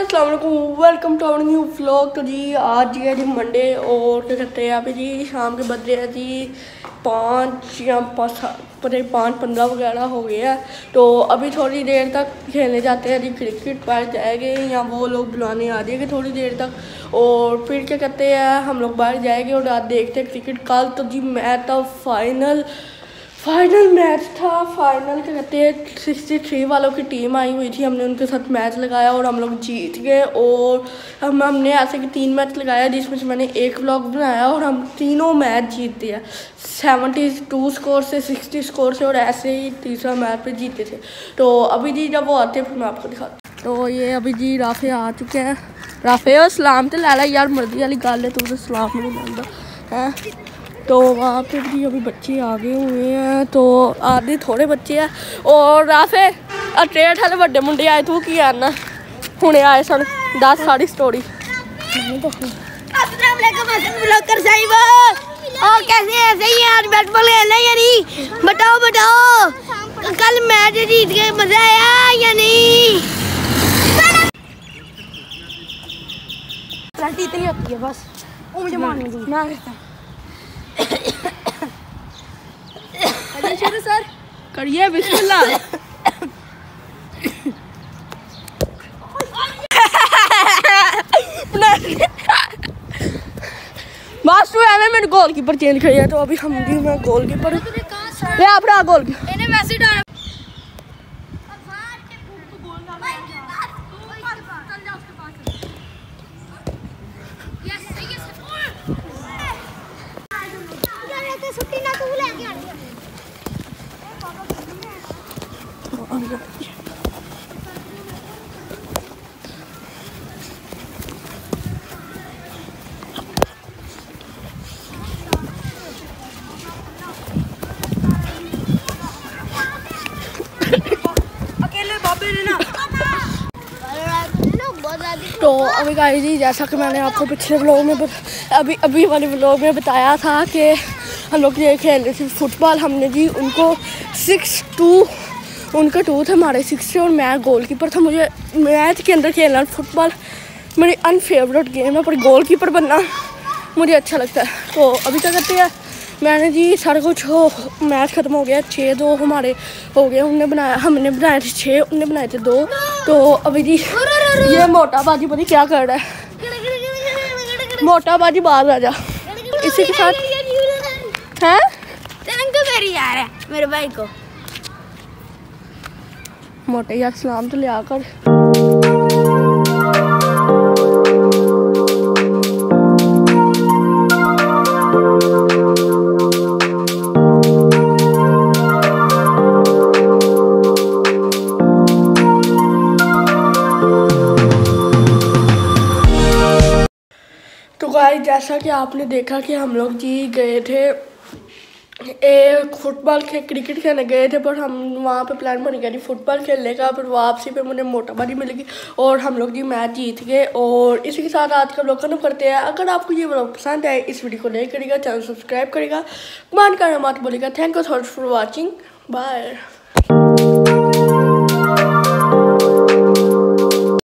Welcome to our new vlog तो जी, आज जी है जी मंडे और क्या कहते हैं, अभी जी शाम के बज रहे हैं जी पाँच या पाँच पाँच पंद्रह वगैरह हो हैं। तो अभी थोड़ी देर तक खेलने जाते हैं जी क्रिकेट पर जाएँगे या वो लोग बुलाने आ जाएँगे थोड़ी देर तक। और फिर क्या कहते हैं, हम लोग बाहर जाएँगे और आज देखते हैं क्रिकेट कल तो जी मैच था फाइनल फाइनल मैच था फाइनल क्या कहते हैं सिक्सटी थ्री वालों की टीम आई हुई थी, हमने उनके साथ मैच लगाया और हम लोग जीत गए और हम, हमने ऐसे कि तीन मैच लगाया जिसमें से मैंने एक ब्लॉग बनाया और हम तीनों मैच जीत दिया। सेवेंटी टू स्कोर से सिक्सटी स्कोर से और ऐसे ही तीसरा मैच पे जीते थे। तो अभी जी जब वो आते फिर मैं आपको दिखाती तो ये अभी जी राफे आ चुके हैं। राफे और सलाम तो ला यार मर्ज़ी वाली गल है, तू तो सलाम नहीं लाता है? तो वहाँ पे भी अभी बच्चे आगे हुए हैं तो आधे थोड़े बच्चे हैं। और राफे ट्रेड वाले बड़े मुंडे आए तू की आना? हुने आए सन दस साड़ी स्टोरी ब्लॉकर साहिब और कैसे हैं? सही है? आज बैट बॉल खेल या नहीं? बताओ बताओ। कल मैच जीत गए मज़ा आया या नहीं? इतनी होती है बस। वो मुझे मारने मैं करता शुरू सर करिए बिस्मिल्लाह। बस तू एवं मेरे गोलकीपर चेंज करिए तो अभी हम भी मैं गोलकीपर ले आप रहा गोल इन्हें मैसेज डाल। छुट्टी ना तू लेके आ तो अभी गाइस जी जैसा कि मैंने आपको पिछले ब्लॉग में अभी अभी वाले ब्लॉग में बताया था कि हम लोग ये खेल रहे थे फुटबॉल हमने जी, उनको सिक्स टू उनका टू था हमारे सिक्स और मैं गोलकीपर था। मुझे मैच के अंदर खेलना फुटबॉल मेरी अनफेवरेट गेम है, पर गोलकीपर बनना मुझे अच्छा लगता है। तो अभी क्या करते हैं? मैंने जी सारा कुछ हो मैच ख़त्म हो गया छः दो हमारे हो गए, उनने बनाया, हमने बनाए थे छः उनने बनाए थे दो। तो अभी जी ये मोटा बाजी पता क्या कर रहा है। मोटा बाजी बाहर आ जा। इसी के साथ है, मेरे भाई को। मोटे यार, सलाम तो लिया कर। तो जैसा कि आपने देखा कि हम लोग जी गए थे फुटबॉल खेल क्रिकेट खेलने गए थे, पर हम वहाँ पे प्लान बन गया फुटबॉल खेलने का पर वापसी पे मुझे मोटाबाजी मिलेगी और हम लोग जी मैच जीत गए। और इसी के साथ आज का ब्लॉग खत्म करते हैं। अगर आपको ये ब्लॉग पसंद आए, इस वीडियो को लाइक करेगा चैनल सब्सक्राइब करेगा मान करना मत बोलेगा thank you so much for watching bye